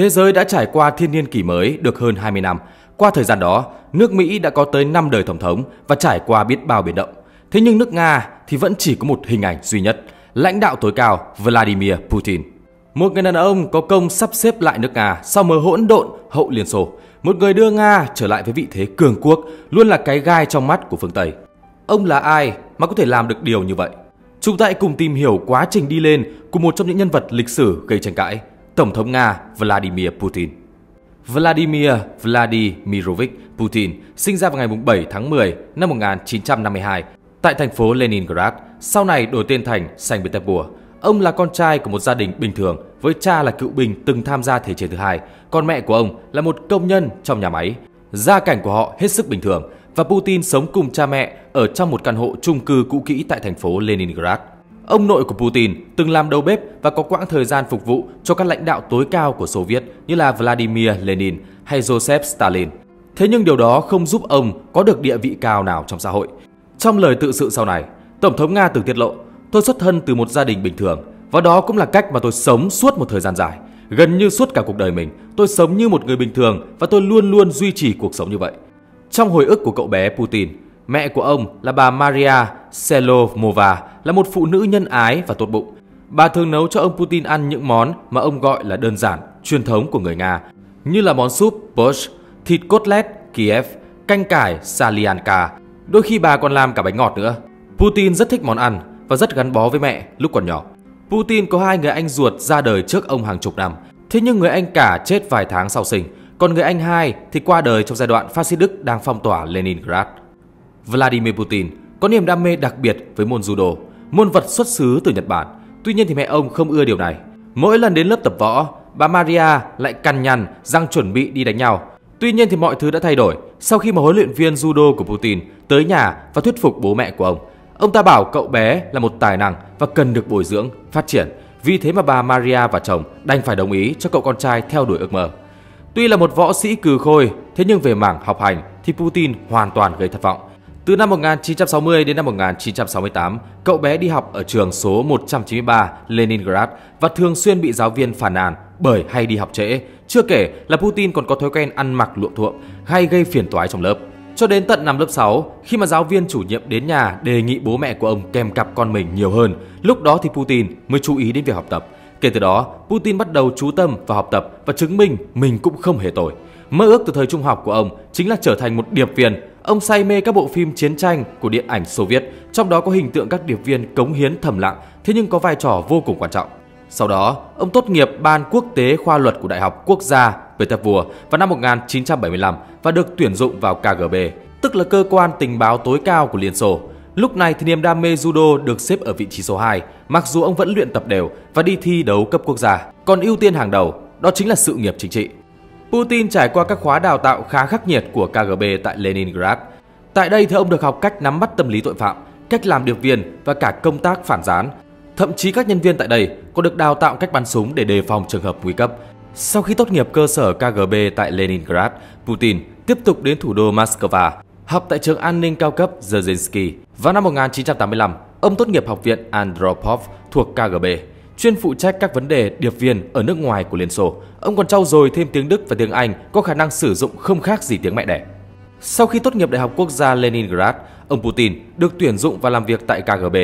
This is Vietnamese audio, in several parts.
Thế giới đã trải qua thiên niên kỷ mới được hơn 20 năm. Qua thời gian đó, nước Mỹ đã có tới 5 đời tổng thống và trải qua biết bao biến động. Thế nhưng nước Nga thì vẫn chỉ có một hình ảnh duy nhất, lãnh đạo tối cao Vladimir Putin. Một người đàn ông có công sắp xếp lại nước Nga sau mớ hỗn độn hậu Liên Xô. Một người đưa Nga trở lại với vị thế cường quốc luôn là cái gai trong mắt của phương Tây. Ông là ai mà có thể làm được điều như vậy? Chúng ta hãy cùng tìm hiểu quá trình đi lên của một trong những nhân vật lịch sử gây tranh cãi, Tổng thống Nga Vladimir Putin. Vladimir Vladimirovich Putin sinh ra vào ngày 7 tháng 10 năm 1952 tại thành phố Leningrad, sau này đổi tên thành Saint Petersburg. Ông là con trai của một gia đình bình thường với cha là cựu binh từng tham gia Thế chiến thứ hai, còn mẹ của ông là một công nhân trong nhà máy. Gia cảnh của họ hết sức bình thường và Putin sống cùng cha mẹ ở trong một căn hộ chung cư cũ kỹ tại thành phố Leningrad. Ông nội của Putin từng làm đầu bếp và có quãng thời gian phục vụ cho các lãnh đạo tối cao của Xô Viết như là Vladimir Lenin hay Joseph Stalin. Thế nhưng điều đó không giúp ông có được địa vị cao nào trong xã hội. Trong lời tự sự sau này, Tổng thống Nga từng tiết lộ, tôi xuất thân từ một gia đình bình thường và đó cũng là cách mà tôi sống suốt một thời gian dài. Gần như suốt cả cuộc đời mình, tôi sống như một người bình thường và tôi luôn luôn duy trì cuộc sống như vậy. Trong hồi ức của cậu bé Putin, mẹ của ông là bà Maria Selovmova là một phụ nữ nhân ái và tốt bụng. Bà thường nấu cho ông Putin ăn những món mà ông gọi là đơn giản, truyền thống của người Nga, như là món súp borscht, thịt cốt lết Kiev, canh cải Salianka. Đôi khi bà còn làm cả bánh ngọt nữa. Putin rất thích món ăn và rất gắn bó với mẹ lúc còn nhỏ. Putin có hai người anh ruột ra đời trước ông hàng chục năm. Thế nhưng người anh cả chết vài tháng sau sinh, còn người anh hai thì qua đời trong giai đoạn phát xít Đức đang phong tỏa Leningrad. Vladimir Putin có niềm đam mê đặc biệt với môn judo, môn vật xuất xứ từ Nhật Bản. Tuy nhiên thì mẹ ông không ưa điều này. Mỗi lần đến lớp tập võ, bà Maria lại cằn nhằn rằng chuẩn bị đi đánh nhau. Tuy nhiên thì mọi thứ đã thay đổi sau khi mà huấn luyện viên judo của Putin tới nhà và thuyết phục bố mẹ của ông. Ông ta bảo cậu bé là một tài năng và cần được bồi dưỡng, phát triển. Vì thế mà bà Maria và chồng đành phải đồng ý cho cậu con trai theo đuổi ước mơ. Tuy là một võ sĩ cừ khôi, thế nhưng về mảng học hành thì Putin hoàn toàn gây thất vọng. Từ năm 1960 đến năm 1968, cậu bé đi học ở trường số 193 Leningrad và thường xuyên bị giáo viên phản nàn bởi hay đi học trễ. Chưa kể là Putin còn có thói quen ăn mặc luộm thuộm hay gây phiền toái trong lớp. Cho đến tận năm lớp 6, khi mà giáo viên chủ nhiệm đến nhà đề nghị bố mẹ của ông kèm cặp con mình nhiều hơn, lúc đó thì Putin mới chú ý đến việc học tập. Kể từ đó, Putin bắt đầu chú tâm vào học tập và chứng minh mình cũng không hề tồi. Mơ ước từ thời trung học của ông chính là trở thành một điệp viên. Ông say mê các bộ phim chiến tranh của điện ảnh Xô Viết, trong đó có hình tượng các điệp viên cống hiến thầm lặng, thế nhưng có vai trò vô cùng quan trọng. Sau đó, ông tốt nghiệp Ban Quốc tế Khoa luật của Đại học Quốc gia Petersburg vào năm 1975 và được tuyển dụng vào KGB, tức là cơ quan tình báo tối cao của Liên Xô. Lúc này thì niềm đam mê judo được xếp ở vị trí số 2, mặc dù ông vẫn luyện tập đều và đi thi đấu cấp quốc gia. Còn ưu tiên hàng đầu, đó chính là sự nghiệp chính trị. Putin trải qua các khóa đào tạo khá khắc nghiệt của KGB tại Leningrad. Tại đây thì ông được học cách nắm bắt tâm lý tội phạm, cách làm điệp viên và cả công tác phản gián. Thậm chí các nhân viên tại đây còn được đào tạo cách bắn súng để đề phòng trường hợp nguy cấp. Sau khi tốt nghiệp cơ sở KGB tại Leningrad, Putin tiếp tục đến thủ đô Moscow, học tại trường an ninh cao cấp Dzerzhinsky. Vào năm 1985, ông tốt nghiệp học viện Andropov thuộc KGB, chuyên phụ trách các vấn đề điệp viên ở nước ngoài của Liên Xô. Ông còn trau dồi thêm tiếng Đức và tiếng Anh có khả năng sử dụng không khác gì tiếng mẹ đẻ. Sau khi tốt nghiệp Đại học Quốc gia Leningrad, ông Putin được tuyển dụng và làm việc tại KGB.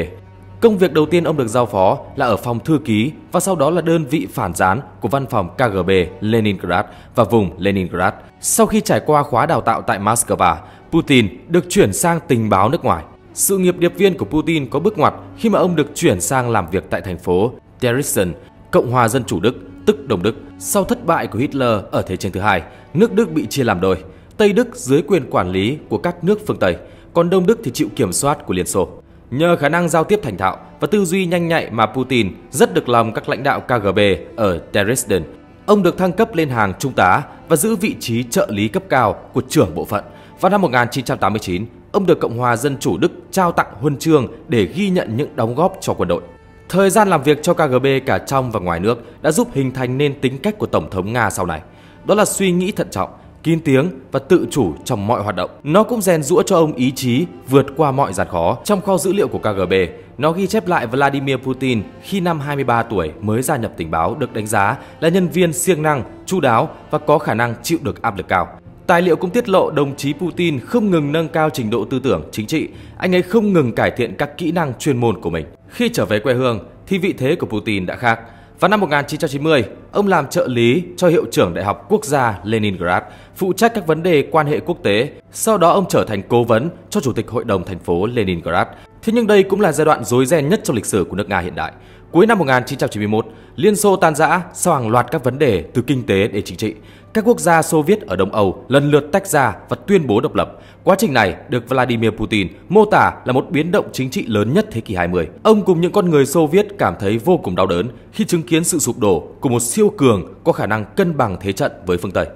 Công việc đầu tiên ông được giao phó là ở phòng thư ký và sau đó là đơn vị phản gián của văn phòng KGB Leningrad và vùng Leningrad. Sau khi trải qua khóa đào tạo tại Moscow, Putin được chuyển sang tình báo nước ngoài. Sự nghiệp điệp viên của Putin có bước ngoặt khi mà ông được chuyển sang làm việc tại thành phố Dresden, Cộng hòa Dân chủ Đức, tức Đông Đức. Sau thất bại của Hitler ở Thế chiến thứ hai, nước Đức bị chia làm đôi. Tây Đức dưới quyền quản lý của các nước phương Tây, còn Đông Đức thì chịu kiểm soát của Liên Xô. Nhờ khả năng giao tiếp thành thạo và tư duy nhanh nhạy mà Putin rất được lòng các lãnh đạo KGB ở Dresden. Ông được thăng cấp lên hàng trung tá và giữ vị trí trợ lý cấp cao của trưởng bộ phận. Vào năm 1989, ông được Cộng hòa Dân chủ Đức trao tặng huân chương để ghi nhận những đóng góp cho quân đội. Thời gian làm việc cho KGB cả trong và ngoài nước đã giúp hình thành nên tính cách của Tổng thống Nga sau này. Đó là suy nghĩ thận trọng, kín tiếng và tự chủ trong mọi hoạt động. Nó cũng rèn rũa cho ông ý chí vượt qua mọi gian khó. Trong kho dữ liệu của KGB, nó ghi chép lại Vladimir Putin khi năm 23 tuổi mới gia nhập tình báo được đánh giá là nhân viên siêng năng, chu đáo và có khả năng chịu được áp lực cao. Tài liệu cũng tiết lộ đồng chí Putin không ngừng nâng cao trình độ tư tưởng chính trị, anh ấy không ngừng cải thiện các kỹ năng chuyên môn của mình. Khi trở về quê hương thì vị thế của Putin đã khác. Vào năm 1990, ông làm trợ lý cho hiệu trưởng Đại học Quốc gia Leningrad, phụ trách các vấn đề quan hệ quốc tế. Sau đó ông trở thành cố vấn cho Chủ tịch Hội đồng thành phố Leningrad. Thế nhưng đây cũng là giai đoạn rối ren nhất trong lịch sử của nước Nga hiện đại. Cuối năm 1991, Liên Xô tan rã sau hàng loạt các vấn đề từ kinh tế đến chính trị. Các quốc gia Xô Viết ở Đông Âu lần lượt tách ra và tuyên bố độc lập. Quá trình này được Vladimir Putin mô tả là một biến động chính trị lớn nhất thế kỷ 20. Ông cùng những con người Xô Viết cảm thấy vô cùng đau đớn khi chứng kiến sự sụp đổ của một siêu cường có khả năng cân bằng thế trận với phương Tây.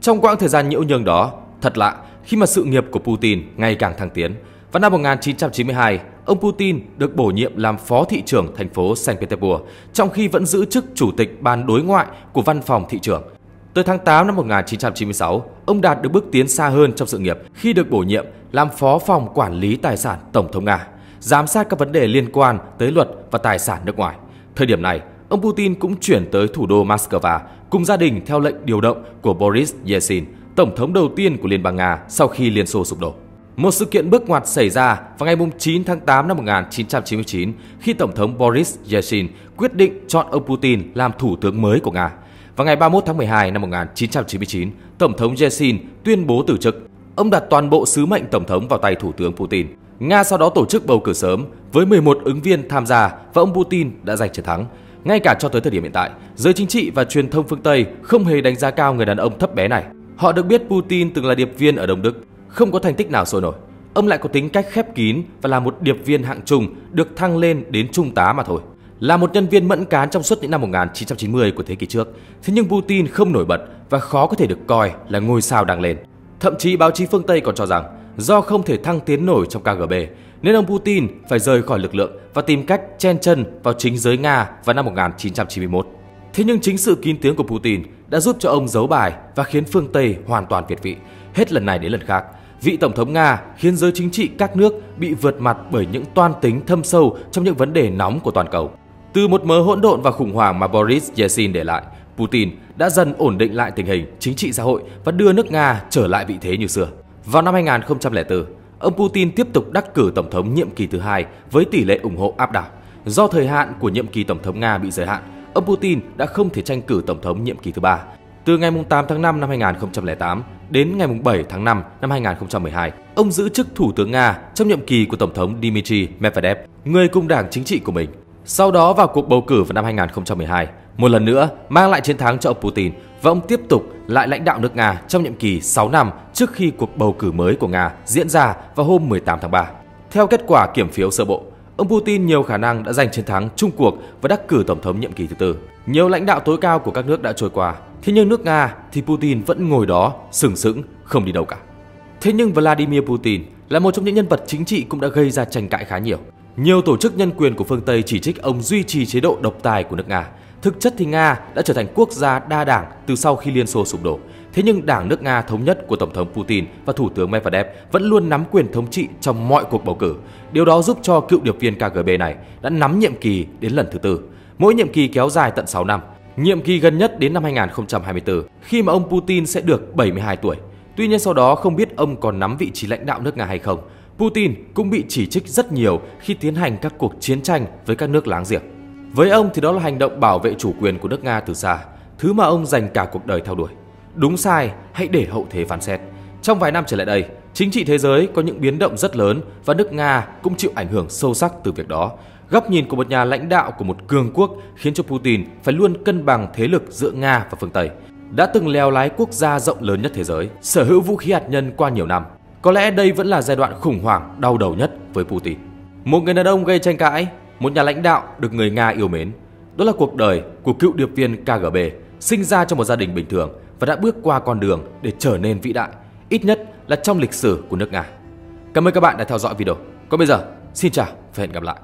Trong quãng thời gian nhiễu nhương đó, thật lạ khi mà sự nghiệp của Putin ngày càng thăng tiến. Vào năm 1992, ông Putin được bổ nhiệm làm phó thị trưởng thành phố Saint Petersburg, trong khi vẫn giữ chức chủ tịch ban đối ngoại của văn phòng thị trưởng. Tới tháng 8 năm 1996, ông đạt được bước tiến xa hơn trong sự nghiệp khi được bổ nhiệm làm phó phòng quản lý tài sản Tổng thống Nga, giám sát các vấn đề liên quan tới luật và tài sản nước ngoài. Thời điểm này, ông Putin cũng chuyển tới thủ đô Moscow cùng gia đình theo lệnh điều động của Boris Yeltsin, tổng thống đầu tiên của Liên bang Nga sau khi Liên Xô sụp đổ. Một sự kiện bước ngoặt xảy ra vào ngày 9 tháng 8 năm 1999 khi Tổng thống Boris Yeltsin quyết định chọn ông Putin làm thủ tướng mới của Nga. Vào ngày 31 tháng 12 năm 1999, Tổng thống Yeltsin tuyên bố từ chức. Ông đặt toàn bộ sứ mệnh Tổng thống vào tay Thủ tướng Putin. Nga sau đó tổ chức bầu cử sớm với 11 ứng viên tham gia và ông Putin đã giành chiến thắng. Ngay cả cho tới thời điểm hiện tại, giới chính trị và truyền thông phương Tây không hề đánh giá cao người đàn ông thấp bé này. Họ được biết Putin từng là điệp viên ở Đông Đức, không có thành tích nào sôi nổi. Ông lại có tính cách khép kín và là một điệp viên hạng trung được thăng lên đến trung tá mà thôi. Là một nhân viên mẫn cán trong suốt những năm 1990 của thế kỷ trước, thế nhưng Putin không nổi bật và khó có thể được coi là ngôi sao đang lên. Thậm chí báo chí phương Tây còn cho rằng do không thể thăng tiến nổi trong KGB nên ông Putin phải rời khỏi lực lượng và tìm cách chen chân vào chính giới Nga vào năm 1991. Thế nhưng chính sự kín tiếng của Putin đã giúp cho ông giấu bài và khiến phương Tây hoàn toàn việt vị, hết lần này đến lần khác. Vị Tổng thống Nga khiến giới chính trị các nước bị vượt mặt bởi những toan tính thâm sâu trong những vấn đề nóng của toàn cầu. Từ một mớ hỗn độn và khủng hoảng mà Boris Yeltsin để lại, Putin đã dần ổn định lại tình hình chính trị xã hội và đưa nước Nga trở lại vị thế như xưa. Vào năm 2004, ông Putin tiếp tục đắc cử tổng thống nhiệm kỳ thứ hai với tỷ lệ ủng hộ áp đảo. Do thời hạn của nhiệm kỳ tổng thống Nga bị giới hạn, ông Putin đã không thể tranh cử tổng thống nhiệm kỳ thứ ba. Từ ngày 8 tháng 5 năm 2008 đến ngày 7 tháng 5 năm 2012, ông giữ chức thủ tướng Nga trong nhiệm kỳ của tổng thống Dmitry Medvedev, người cùng đảng chính trị của mình. Sau đó vào cuộc bầu cử vào năm 2012, một lần nữa mang lại chiến thắng cho ông Putin và ông tiếp tục lại lãnh đạo nước Nga trong nhiệm kỳ 6 năm trước khi cuộc bầu cử mới của Nga diễn ra vào hôm 18 tháng 3. Theo kết quả kiểm phiếu sơ bộ, ông Putin nhiều khả năng đã giành chiến thắng chung cuộc và đắc cử tổng thống nhiệm kỳ thứ tư. Nhiều lãnh đạo tối cao của các nước đã trôi qua, thế nhưng nước Nga thì Putin vẫn ngồi đó sừng sững không đi đâu cả. Thế nhưng Vladimir Putin là một trong những nhân vật chính trị cũng đã gây ra tranh cãi khá nhiều. Nhiều tổ chức nhân quyền của phương Tây chỉ trích ông duy trì chế độ độc tài của nước Nga. Thực chất thì Nga đã trở thành quốc gia đa đảng từ sau khi Liên Xô sụp đổ. Thế nhưng Đảng nước Nga thống nhất của Tổng thống Putin và Thủ tướng Medvedev vẫn luôn nắm quyền thống trị trong mọi cuộc bầu cử. Điều đó giúp cho cựu điệp viên KGB này đã nắm nhiệm kỳ đến lần thứ tư. Mỗi nhiệm kỳ kéo dài tận 6 năm. Nhiệm kỳ gần nhất đến năm 2024 khi mà ông Putin sẽ được 72 tuổi. Tuy nhiên sau đó không biết ông còn nắm vị trí lãnh đạo nước Nga hay không. Putin cũng bị chỉ trích rất nhiều khi tiến hành các cuộc chiến tranh với các nước láng giềng. Với ông thì đó là hành động bảo vệ chủ quyền của nước Nga từ xa, thứ mà ông dành cả cuộc đời theo đuổi. Đúng sai, hãy để hậu thế phán xét. Trong vài năm trở lại đây, chính trị thế giới có những biến động rất lớn và nước Nga cũng chịu ảnh hưởng sâu sắc từ việc đó. Góc nhìn của một nhà lãnh đạo của một cường quốc khiến cho Putin phải luôn cân bằng thế lực giữa Nga và phương Tây. Đã từng leo lái quốc gia rộng lớn nhất thế giới, sở hữu vũ khí hạt nhân qua nhiều năm, có lẽ đây vẫn là giai đoạn khủng hoảng đau đầu nhất với Putin. Một người đàn ông gây tranh cãi, một nhà lãnh đạo được người Nga yêu mến. Đó là cuộc đời của cựu điệp viên KGB, sinh ra trong một gia đình bình thường và đã bước qua con đường để trở nên vĩ đại, ít nhất là trong lịch sử của nước Nga. Cảm ơn các bạn đã theo dõi video. Còn bây giờ, xin chào và hẹn gặp lại.